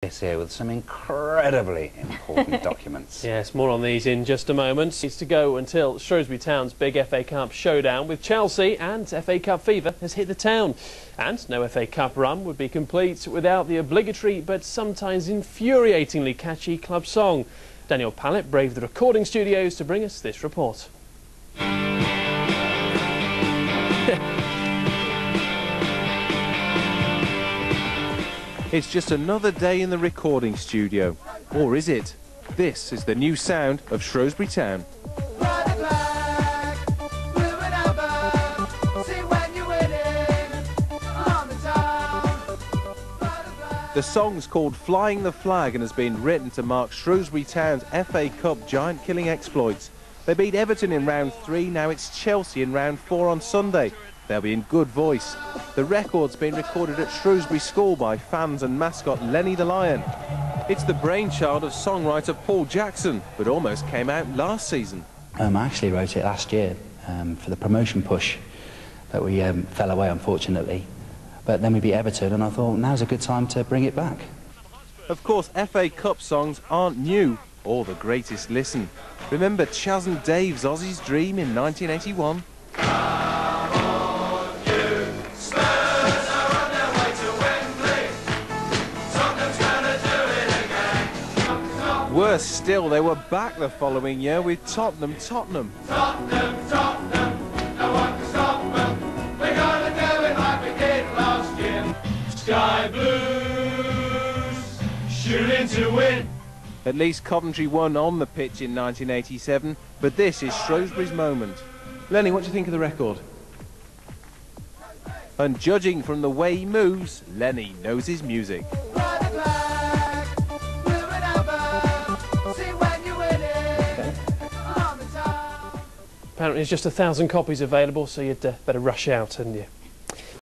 It's here with some incredibly important documents. Yes, more on these in just a moment. It's to go until Shrewsbury Town's big FA Cup showdown with Chelsea and FA Cup fever has hit the town. And no FA Cup run would be complete without the obligatory but sometimes infuriatingly catchy club song. Daniel Pallett braved the recording studios to bring us this report. It's just another day in the recording studio. Or is it? This is the new sound of Shrewsbury Town. The song's called Flying the Flag and has been written to mark Shrewsbury Town's FA Cup giant killing exploits. They beat Everton in round three, now it's Chelsea in round four on Sunday. They'll be in good voice. The record's been recorded at Shrewsbury School by fans and mascot Lenny the Lion. It's the brainchild of songwriter Paul Jackson, but almost came out last season. Um, I actually wrote it last year um, for the promotion push, but we um, fell away unfortunately. But then we beat Everton, and I thought now's a good time to bring it back. Of course, FA Cup songs aren't new or the greatest listen. Remember Chas and Dave's Ossie's Dream in 1981? Worse still, they were back the following year with Tottenham Tottenham. Tottenham, Tottenham, no one can stop them. We're gonna do it like we did last year. Sky Blues, shooting to win. At least Coventry won on the pitch in 1987, but this is Shrewsbury's moment. Lenny, what do you think of the record? And judging from the way he moves, Lenny knows his music. Apparently there's just a thousand copies available, so you'd uh, better rush out, hadn't you?